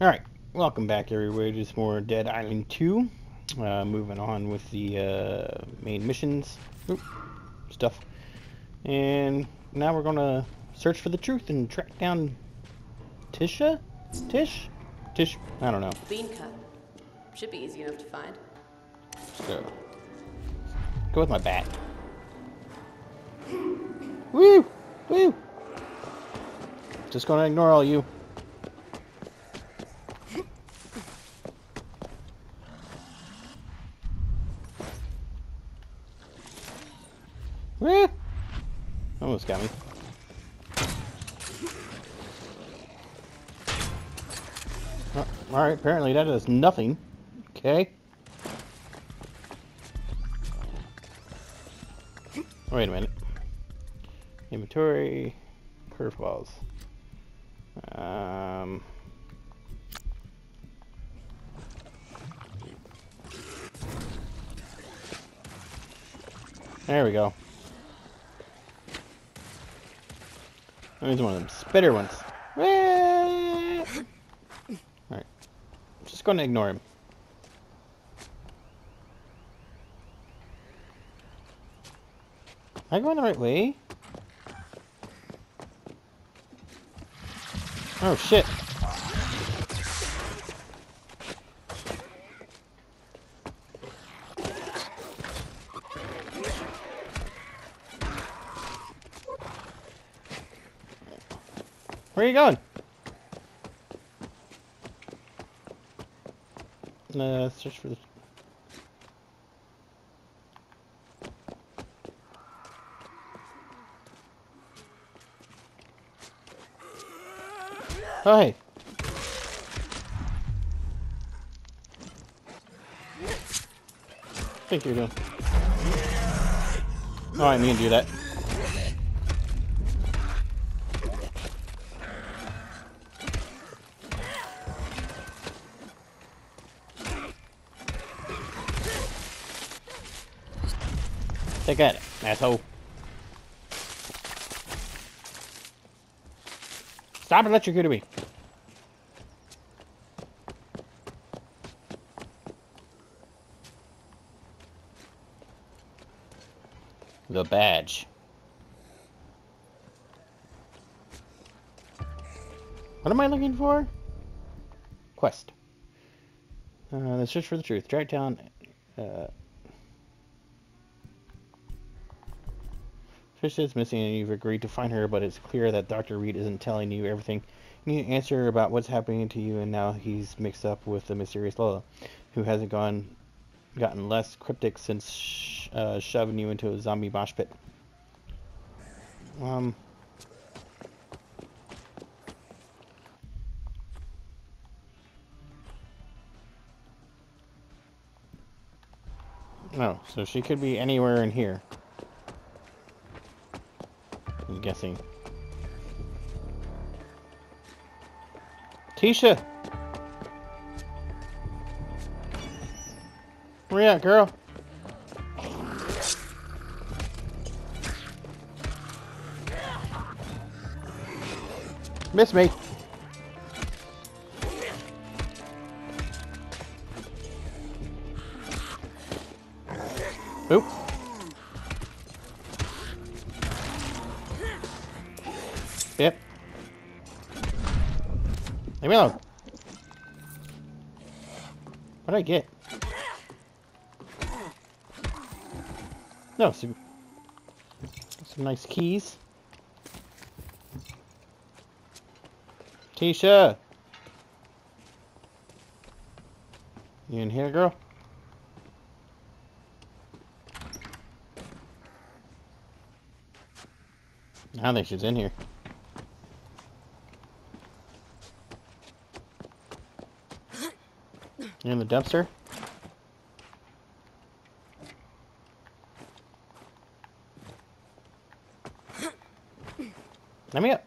Alright, welcome back everybody to some more Dead Island 2. Uh, moving on with the uh, main missions. Oop, stuff. And now we're gonna search for the truth and track down Tisha? Tish? Tish? I don't know. Bean cut. Should be easy enough to find. So, go with my bat. Woo! Woo! Just gonna ignore all you. Woo! Almost got me. Oh, Alright, apparently that does nothing. Okay. Wait a minute. Inventory, curveballs. Um. There we go. There's one of them spitter ones. Alright. Just gonna ignore him. Am I going the right way? Oh shit. You going? Uh, search for the Oh, hey. think you're doing? Oh, I mean to do that. Take it, asshole. Stop electrocuting me. The badge. What am I looking for? Quest. Uh, the search for the truth. Track down. Uh, Trish is missing and you've agreed to find her, but it's clear that Dr. Reed isn't telling you everything. You need to answer about what's happening to you, and now he's mixed up with the mysterious Lola, who hasn't gone gotten less cryptic since sh uh, shoving you into a zombie mosh pit. Um. Oh, so she could be anywhere in here. Guessing. Tisha! Where you at, girl? Miss me. Oop. Leave me alone. What did I get? No, some, some nice keys. Tisha! You in here, girl? I think she's in here. In the dumpster? Let me up.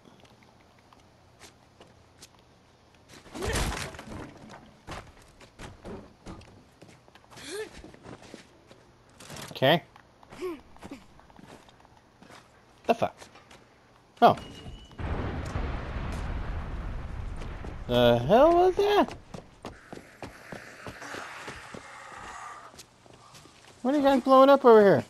Okay. The fuck? Oh. The hell was that? What are you guys blowing up over here?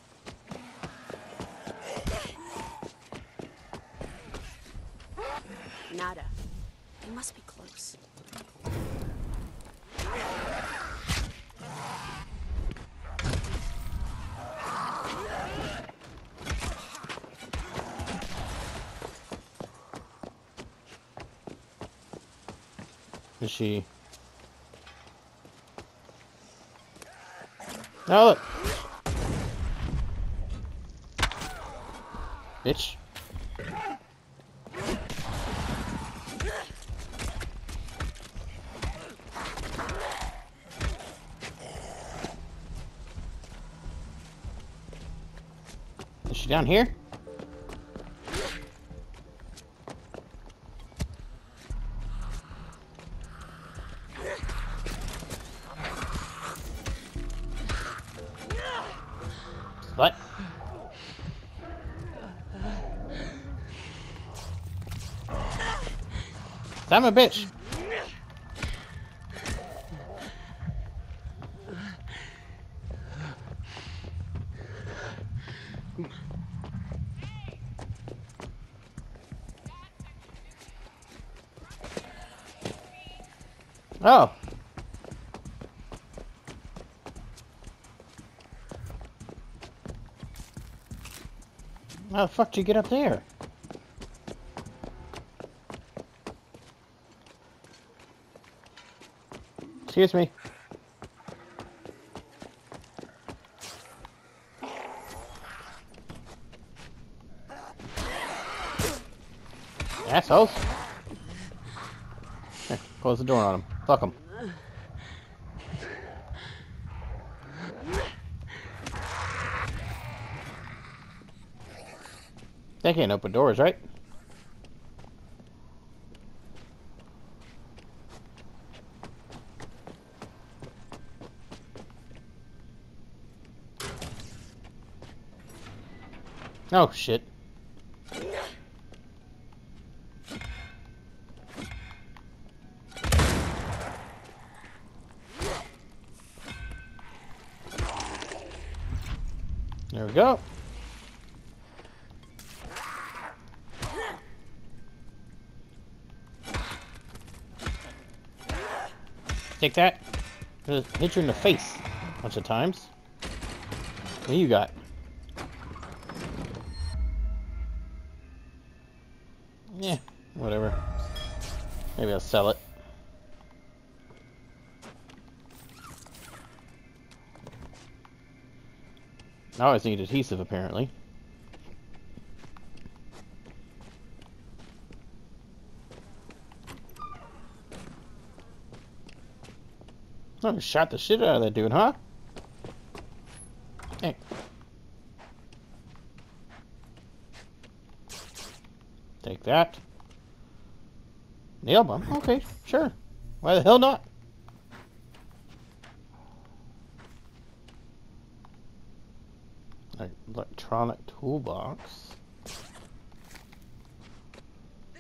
Nada. They must be close. Is she? Oh look! Down here? What? I'm a bitch. Oh. How the fuck did you get up there? Excuse me. Assholes. Close the door on them. Fuck them. They can't open doors, right? Oh, shit. Take that. Hit you in the face a bunch of times. What you got? Yeah, whatever. Maybe I'll sell it. I always need adhesive, apparently. Oh, shot the shit out of that dude, huh? Hey. Take that. Nail bomb? Okay, sure. Why the hell not? Electronic toolbox. This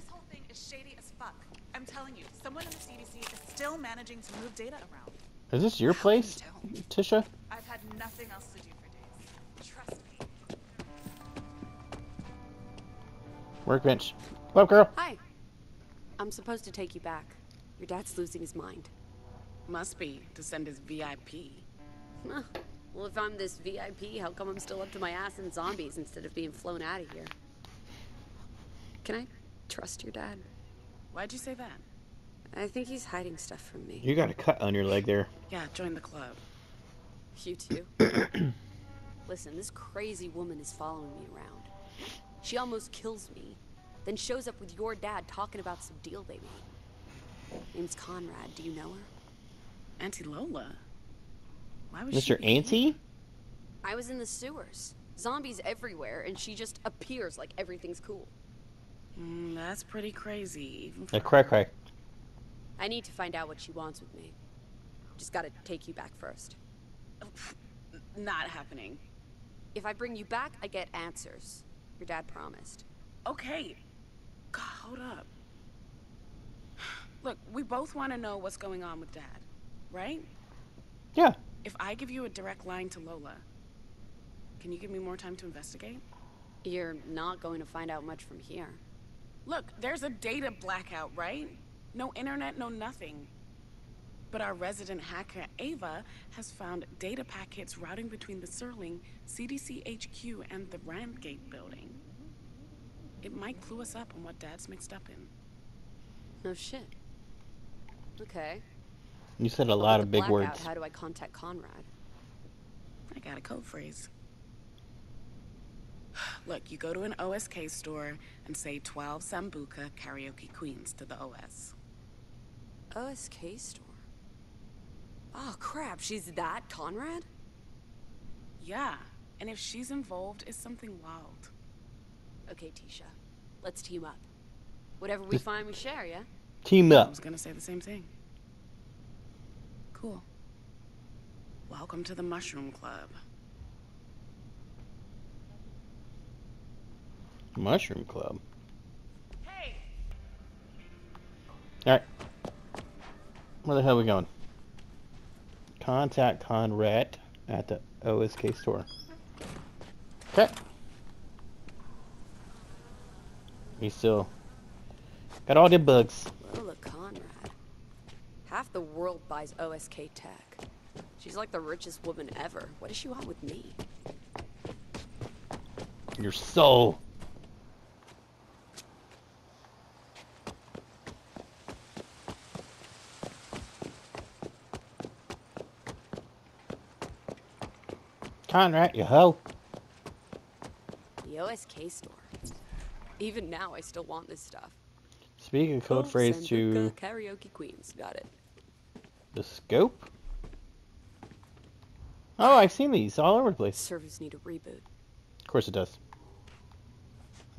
whole thing is shady as fuck. I'm telling you, someone in the CDC is still managing to move data around. Is this your place, Tisha? I've had nothing else to do for days. Trust me. Workbench. What up, girl? Hi. I'm supposed to take you back. Your dad's losing his mind. Must be to send his VIP. Huh. Well, if I'm this VIP, how come I'm still up to my ass in zombies instead of being flown out of here? Can I trust your dad? Why'd you say that? I think he's hiding stuff from me. You got a cut on your leg there. Yeah, join the club. You too. Listen, this crazy woman is following me around. She almost kills me, then shows up with your dad talking about some deal they made. Name's Conrad. Do you know her? Auntie Lola. Why was Mr. she? Auntie? I was in the sewers. Zombies everywhere, and she just appears like everything's cool. Mm, that's pretty crazy. Even A for crack crack. I need to find out what she wants with me. Just gotta take you back first. not happening. If I bring you back, I get answers. Your dad promised. Okay. God, hold up. Look, we both want to know what's going on with Dad, right? Yeah. If I give you a direct line to Lola, can you give me more time to investigate? You're not going to find out much from here. Look, there's a data blackout, right? No internet, no nothing. But our resident hacker, Ava, has found data packets routing between the Serling, CDC HQ, and the Randgate building. It might clue us up on what Dad's mixed up in. No shit. Okay. You said a But lot of big blackout, words. How do I contact Conrad? I got a code phrase. Look, you go to an OSK store and say 12 Sambuca Karaoke Queens to the OS. OSK store. Oh crap, she's that Conrad? Yeah, and if she's involved, it's something wild. Okay, Tisha. Let's team up. Whatever we This- find, we share, yeah? Team up. I up. was gonna say the same thing. Cool. Welcome to the Mushroom Club. Mushroom Club. Hey, Alright. Where the hell are we going? Contact Conrad at the OSK store. Okay. We still got all the bugs. Lola Conrad. Half the world buys OSK tech. She's like the richest woman ever. What does she want with me? Your soul. Conrad, you hoe. The OSK store. Even now, I still want this stuff. Speaking of code Oh, phrase to Karaoke Queens. Got it. the scope. Oh, I've seen these all over the place. Servers need a reboot. Of course it does.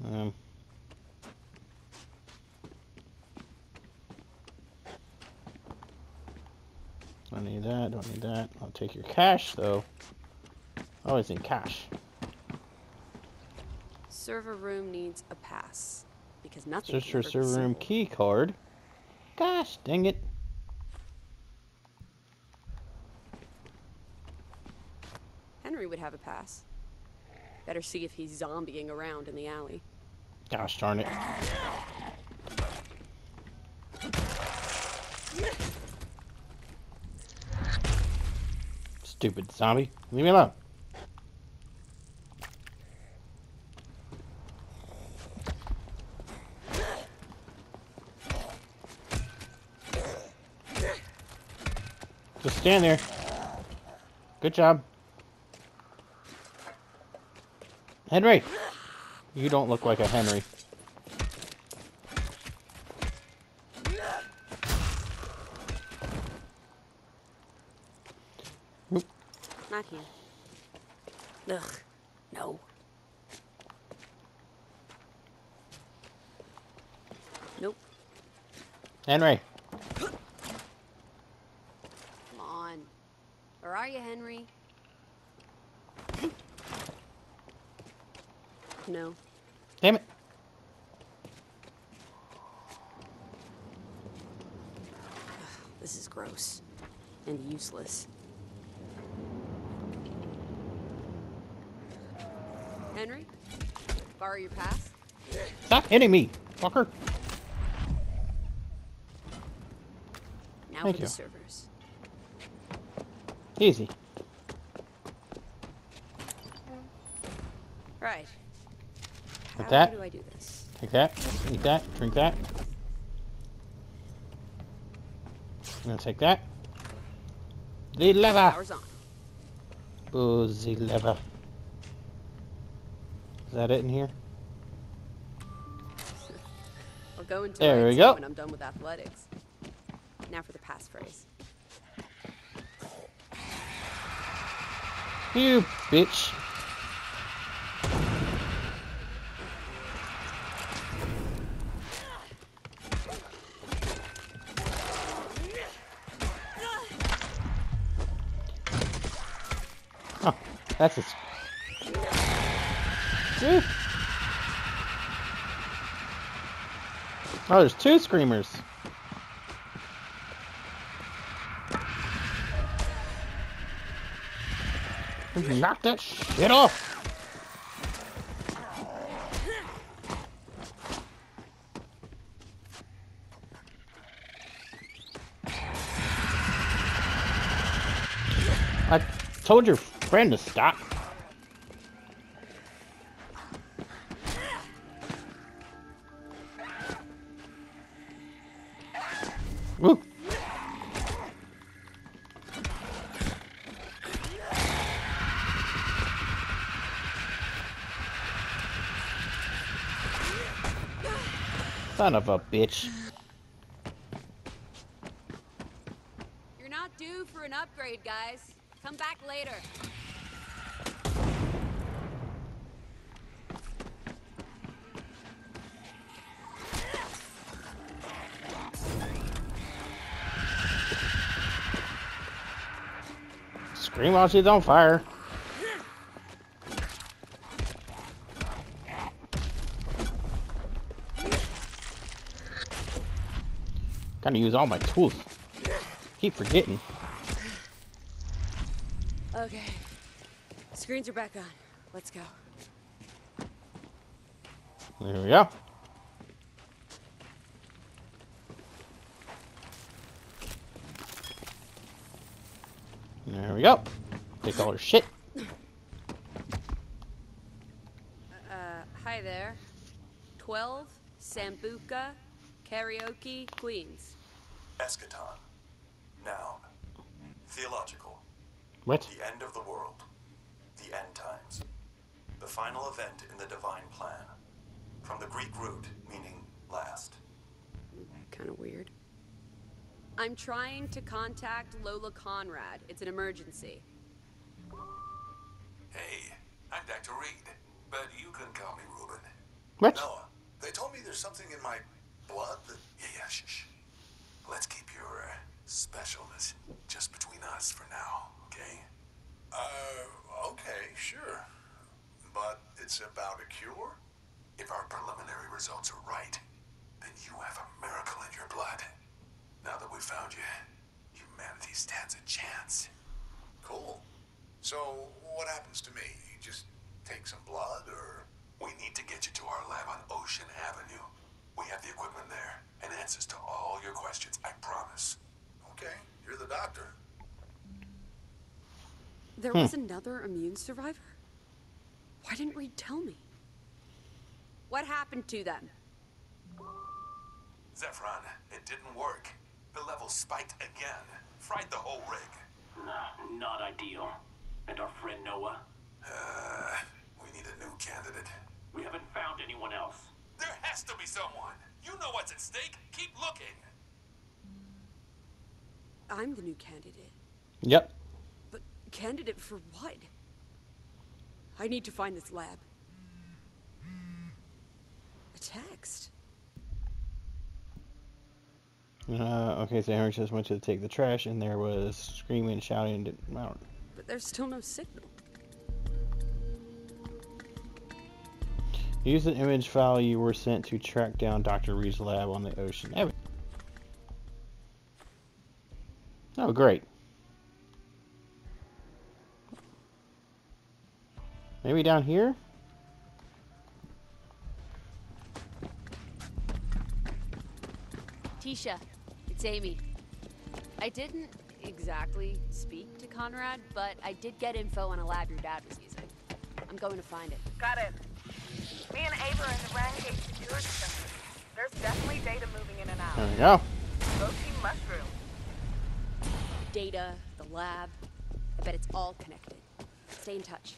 Um, don't need that, don't need that. I'll take your cash, though. Oh, Always in cash. Server room needs a pass. Because nothing Search can for ever be server room key card. Gosh, dang it. Henry would have a pass. Better see if he's zombieing around in the alley. Gosh darn it. Stupid zombie. Leave me alone. Just stand there. Good job. Henry! You don't look like a Henry. Not here. Ugh. No. Nope. Henry! Come on. Where are you, Henry? No. Damn it! This is gross. And useless. Henry? Borrow your pass? Stop hitting me, fucker! Now Thank for you. the servers. Easy. Right. How that? do I do this? Take that, eat that, drink that. I'm gonna take that. The lever! The lever. Is that it in here? I'll go into There we IT go. when I'm done with athletics. Now for the passphrase. You bitch. That's. Two. Oh, there's two screamers. Knock that shit off. I told your friend to stop. Woo. Son of a bitch. You're not due for an upgrade, guys. Come back later. Scream while she's on fire. Gotta use all my tools. Keep forgetting. Okay. Screens are back on. Let's go. There we go. There we go. Take all her shit. Uh, hi there. 12 Sambuca Karaoke Queens. Eschaton. Noun. Theological. What? The end of the world. The end times. The final event in the divine plan. From the Greek root meaning last. Kind of weird. I'm trying to contact Lola Conrad. It's an emergency. Hey, I'm Dr. Reed, but you can call me Ruben. What? Noah, they told me there's something in my blood that. Yeah, yeah, shh, shh. Let's keep your uh, specialness just between us for now, okay? Uh, okay, sure. But it's about a cure? If our preliminary results are right, then you have a miracle in your blood. Now that we've found you, humanity stands a chance. Cool. So, what happens to me? You just take some blood, or? We need to get you to our lab on Ocean Avenue. We have the equipment there, and answers to all your questions, I promise. Okay, you're the doctor. There was another immune survivor? Why didn't Reed tell me? What happened to them? Zephron, it didn't work. The level spiked again. Fried the whole rig. Nah, not ideal. And our friend Noah? Uh, we need a new candidate. We haven't found anyone else. There has to be someone. You know what's at stake. Keep looking. I'm the new candidate. Yep. But candidate for what? I need to find this lab. A text. Uh, okay, so Henry just went to take the trash, and there was screaming, shouting. and didn't- I don't- But there's still no signal. Use the image file you were sent to track down Dr. Reed's lab on the ocean. Oh, great. Maybe down here? Tisha, it's Amy. I didn't exactly speak to Conrad, but I did get info on a lab your dad was using. I'm going to find it. Got it. Me and Ava are in the Rangate Security Center. There's definitely data moving in and out. There we go. Low key mushroom. Data, the lab. I bet it's all connected. Stay in touch.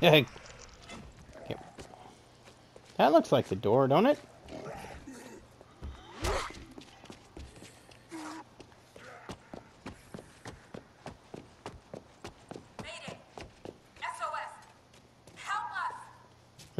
Hey. Yep. That looks like the door, don't it?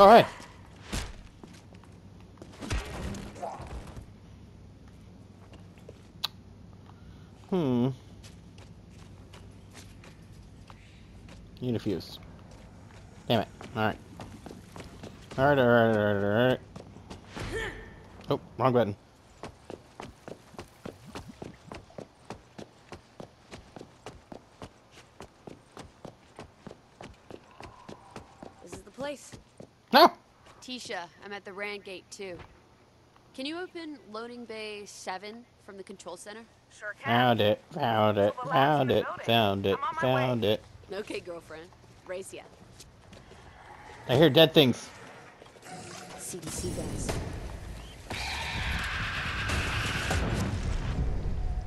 All right. Hmm. Need a fuse. Damn it. Alright. Alright, alright, alright, alright. Oh, wrong button. This is the place. No! Tisha, I'm at the Rand Gate 2. Can you open loading bay 7 from the control center? Sure can. Found it, found it, Well, the last found it, found it, I'm on my found it. Okay, girlfriend. Race ya. I hear dead things. CDC guys.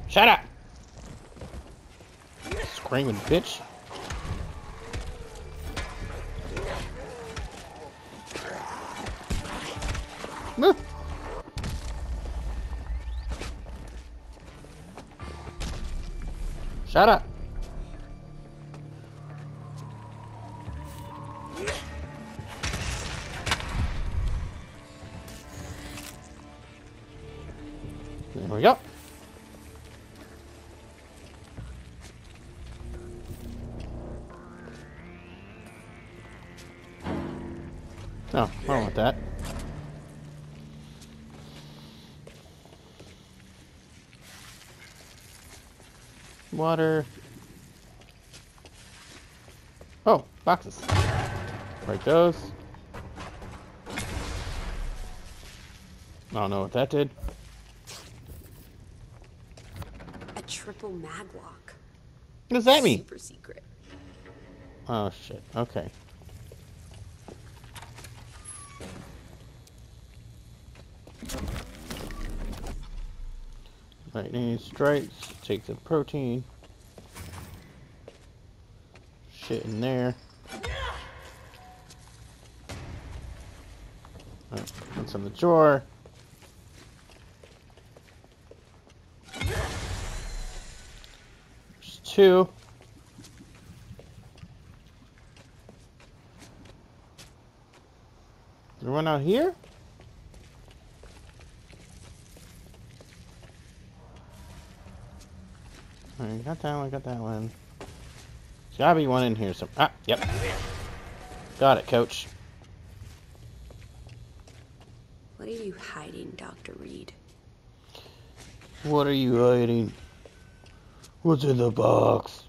Shut up! Screaming bitch. Shut up. Water. Oh, boxes. Break those. I don't know what that did. A triple maglock. What does that mean? Super secret. Oh shit. Okay. Lightning strikes. Take the protein. Shit in there. Alright, What's in the drawer? There's two. There one out here? Alright, got that one, got that one. There's gotta be one in here some ah, yep. Got it, coach. What are you hiding, Dr. Reed? What are you hiding? What's in the box?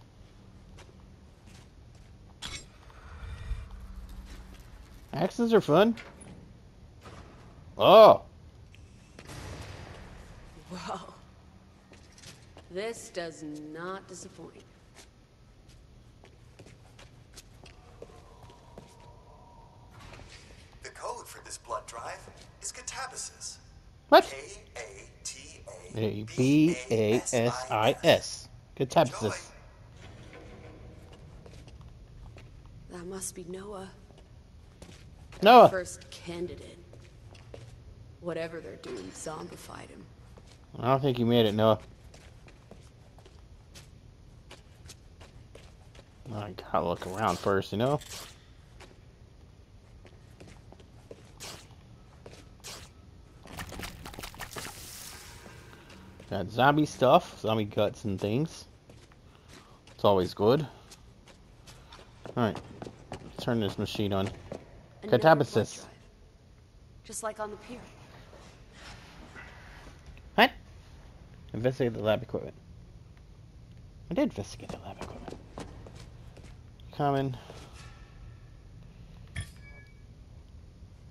Axes are fun. Oh, Whoa. This does not disappoint. The code for this blood drive is katabasis. what? K A T A A B A S I S. Good Joy. tapsis. That must be Noah. Noah. First candidate. Whatever they're doing, zombified him. I don't think you made it, Noah. I gotta look around first, you know? Got zombie stuff, zombie guts and things. It's always good. Alright, turn this machine on. Katabasis. Just like on the pier. What? Investigate the lab equipment. I did investigate the lab equipment. Common.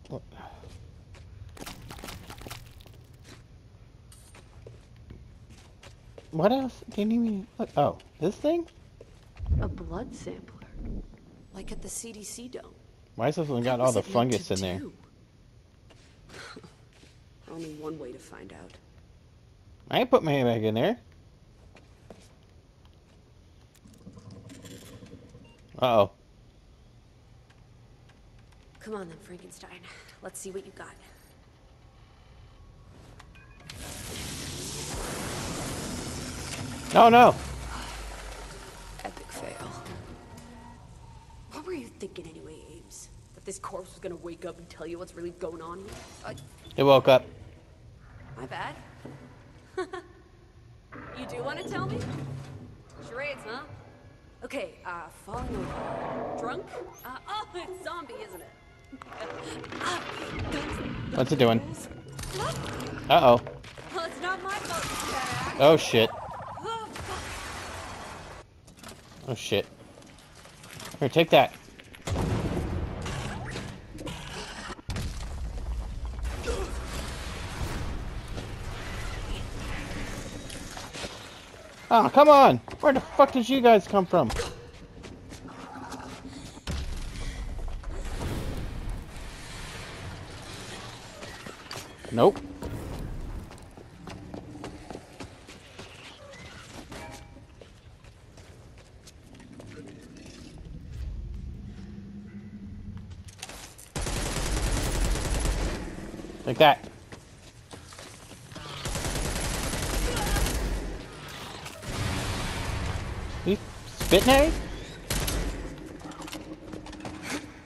What? What else? Didn't even look. Oh, this thing? A blood sampler. Like at the CDC dome. Why is this one got all the fungus in there? Only one way to find out. I ain't put my hand back in there. Uh oh. Come on then, Frankenstein. Let's see what you got. Oh no. Epic fail. What were you thinking anyway, Ames? That this corpse was gonna wake up and tell you what's really going on here? It woke up. my bad. you do want to tell me? Charades, huh? Okay, uh, falling over. Drunk? Uh, oh, it's zombie, isn't it? Ah, What's it doing? Uh oh. Well, it's not my fault it's a bad act. Oh shit. Oh shit. Here, take that. Oh, come on! Where the fuck did you guys come from? Nope. Like that. You spitting at me?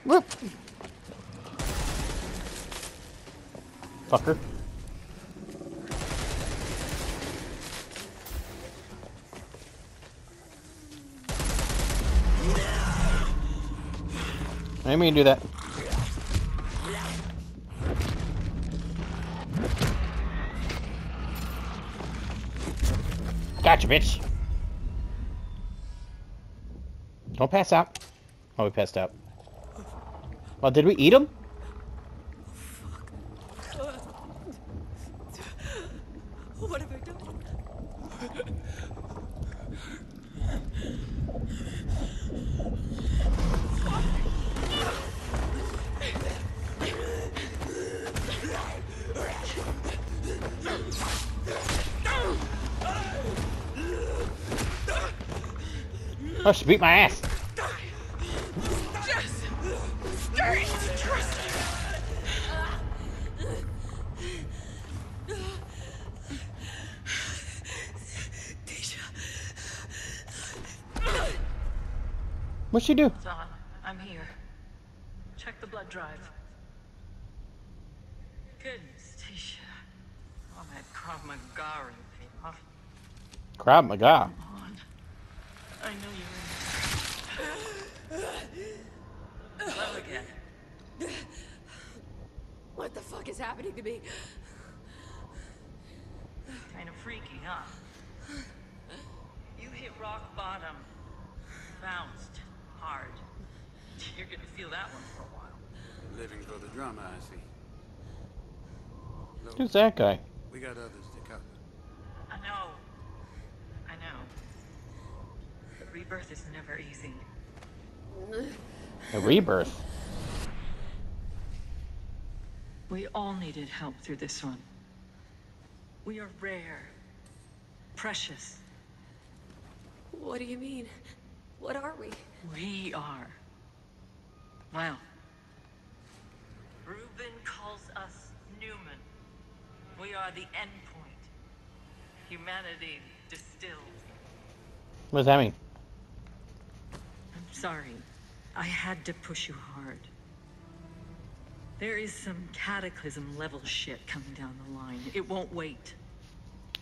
Whoop. Fucker. I didn't mean to do that. Gotcha, bitch. Don't pass out. Oh, we passed out. Well, did we eat him? Oh, she beat my ass. Jess! Stay! Trust What'd she do? It's on. I'm here. Check the blood drive. Goodness, Tisha. Oh, that Krav Maga paid off. Crab Maga. Come on. I know you're in. Hello again. What the fuck is happening to me? Kind of freaky, huh? You hit rock bottom. Bounced hard. You're gonna feel that one for a while. Living for the drama, I see. Look, Who's that guy? we got others to cover. I know. I know. But rebirth is never easy. A rebirth. We all needed help through this one. We are rare. Precious. What do you mean? What are we? We are. Well. Reuben calls us Numen. We are the endpoint. Humanity distilled. What does that mean? I'm sorry. I had to push you hard. There is some cataclysm level shit coming down the line. It won't wait.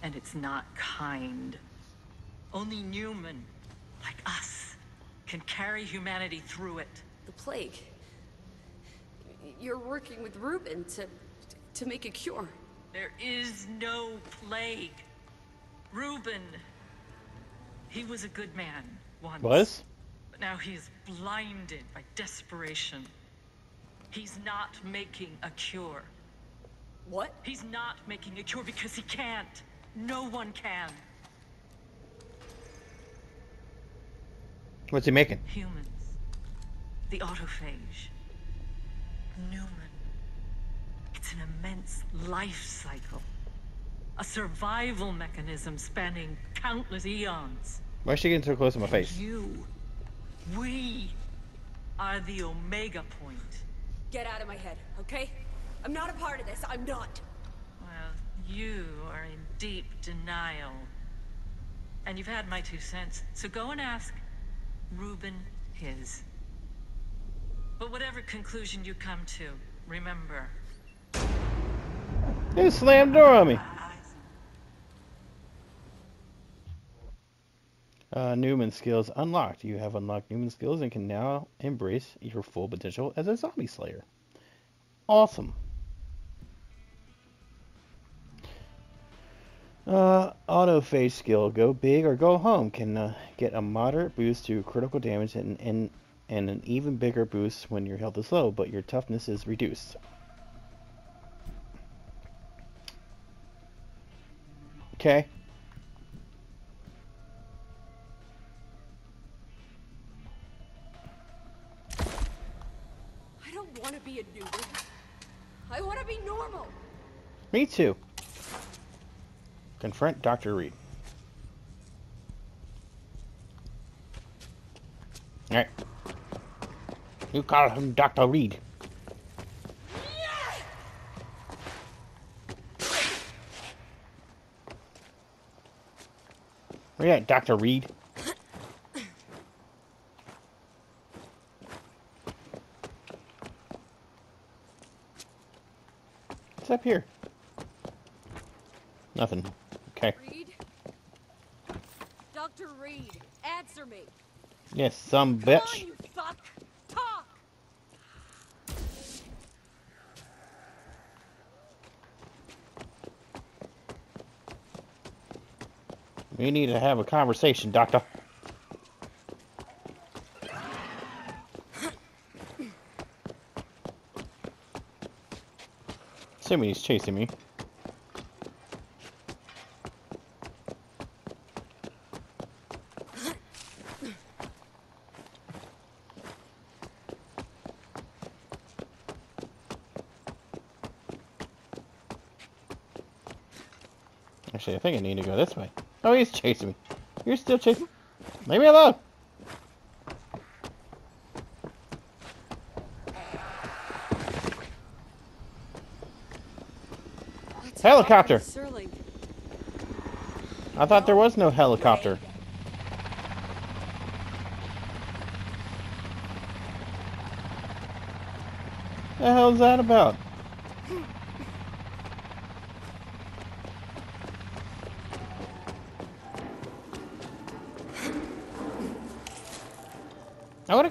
And it's not kind. Only Numen, like us, can carry humanity through it. The plague. You're working with Reuben to to make a cure. There is no plague. Reuben. He was a good man once. Was? But now he is blinded by desperation. He's not making a cure. What? He's not making a cure because he can't. No one can. What's he making? Humans. The autophage. Numen. It's an immense life cycle. A survival mechanism spanning countless eons. Why is she getting so close to my face? You, we, are the Omega Point. Get out of my head, okay? I'm not a part of this. I'm not. Well, you are in deep denial. And you've had my two cents, so go and ask Reuben his. But whatever conclusion you come to, remember, They slammed the door on me. Uh, Numen skills unlocked. You have unlocked Numen skills and can now embrace your full potential as a zombie slayer. Awesome. Uh, autophage skill. Go big or go home. Can uh, get a moderate boost to critical damage and, and and an even bigger boost when your health is low, but your toughness is reduced. Okay. I don't want to be a Numen. I want to be normal. Me too. Confront Dr. Reed. Alright. You call him Dr. Reed. Oh, Where you at, Dr. Reed? What's up here? Nothing. Okay. Reed? Dr. Reed, answer me. Yes, some Come bitch fuck. Talk. We need to have a conversation, Doctor. Assuming he's chasing me. Actually, I think I need to go this way. Oh, he's chasing me. You're still chasing? Me? Leave me alone. Helicopter. talk to Serling. I thought there was no helicopter. The hell's that about?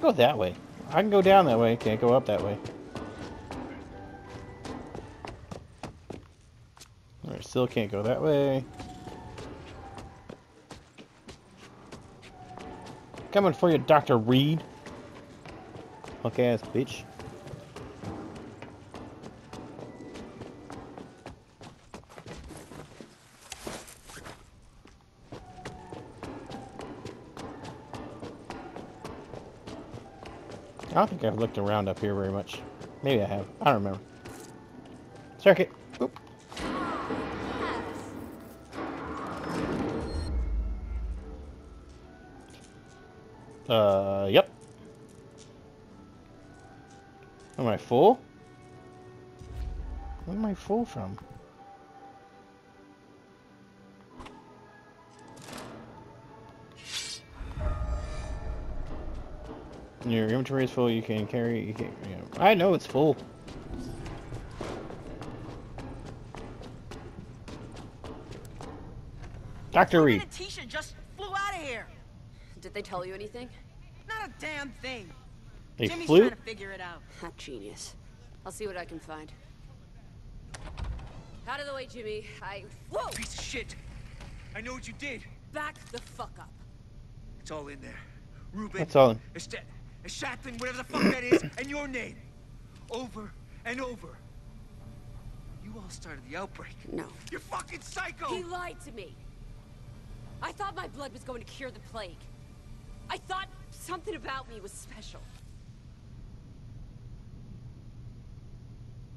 Go that way. I can go down that way, can't go up that way. I still can't go that way. Coming for you, Dr. Reed. Punk ass bitch. I don't think I've looked around up here very much. Maybe I have. I don't remember. Circuit. Oop. Uh, yep. Am I full? Where am I full from? Your inventory is full. You can carry. You can. You know, I know it's full. Doctor Reed. Tisha just flew out of here. Did they tell you anything? Not a damn thing. They Jimmy's flew. trying to figure it out. That genius. I'll see what I can find. Out of the way, Jimmy. I. Whoa! Piece of shit. I know what you did. Back the fuck up. It's all in there. Ruben. What's all in- Est- Eshatlin, whatever the fuck that is, and your name. Over and over. You all started the outbreak. No. You're fucking psycho! He lied to me. I thought my blood was going to cure the plague. I thought something about me was special.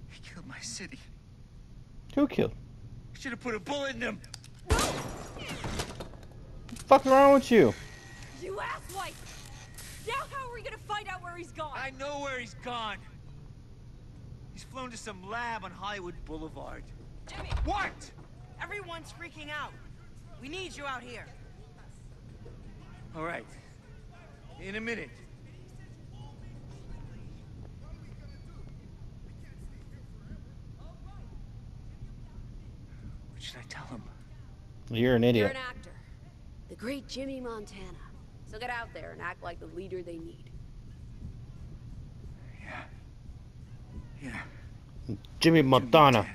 He killed my city. Who killed? Should have put a bullet in them. Fuck's wrong with you? You asswipe! Now how are we gonna find out where he's gone? I know where he's gone. He's flown to some lab on Hollywood Boulevard. Jimmy, What? everyone's freaking out. We need you out here. All right. In a minute. What should I tell him? You're an idiot. You're an actor. The great Jimmy Montana. So get out there and act like the leader they need. Yeah. Yeah. Jimmy Montana.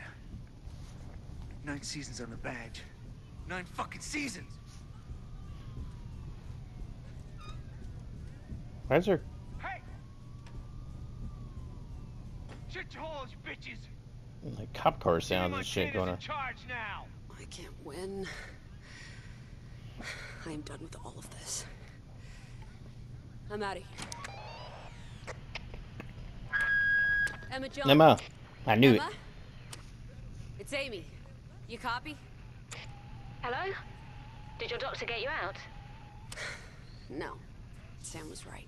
Nine seasons on the badge. Nine fucking seasons. Why is there? Hey! Shut your holes, you bitches! Like cop car sounds and shit Montana's going in on. charge now. I can't win. I am done with all of this. I'm out of here. Emma Jones. Emma, I knew it. It's Amy. You copy? Hello? Did your doctor get you out? No. Sam was right.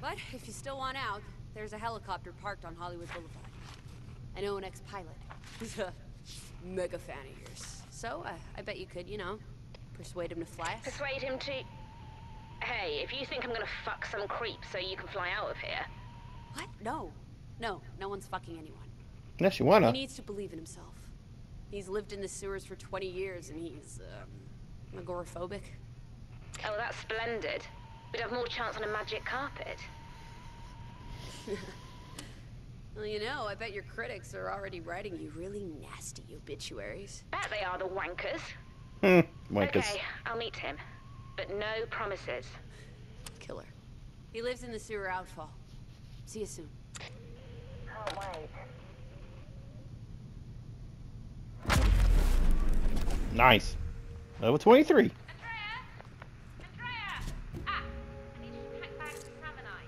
But if you still want out, there's a helicopter parked on Hollywood Boulevard. I know an ex-pilot. He's a mega fan of yours. So uh, I bet you could, you know, persuade him to fly us. Persuade him to. Hey, if you think I'm gonna fuck some creep so you can fly out of here, What? No. No, no one's fucking anyone. Unless you He wanna. He needs to believe in himself. He's lived in the sewers for 20 years and he's, um, agoraphobic. oh, that's splendid. We'd have more chance on a magic carpet. Well, you know, I bet your critics are already writing you really nasty obituaries. Bet they are the wankers. Hmm. wankers. Okay, I'll meet him. But no promises. Killer. He lives in the sewer outfall. See you soon. Oh, wait. Nice. Level 23. Andrea? Andrea! Ah, I need to pack bags for Sam and I.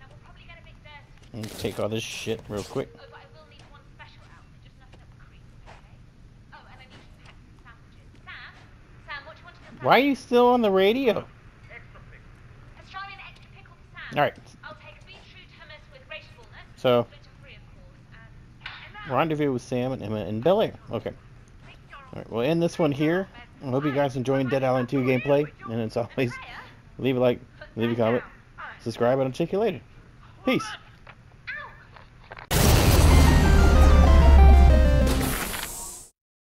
Now, we'll probably get a bit dirty. Let me take all this shit real quick. Oh, but I will need one special outfit, just nothing up the creek, okay? Oh, and I need you to pack some sandwiches. Sam? Sam, what do you want to go Why are you still on the radio? Alright, so rendezvous with Sam and Emma and Billy. Okay. Alright, we'll end this one here. I hope you guys enjoying Dead Island 2 gameplay. And as always, leave a like, leave a comment, subscribe, and I'll check you later. Peace.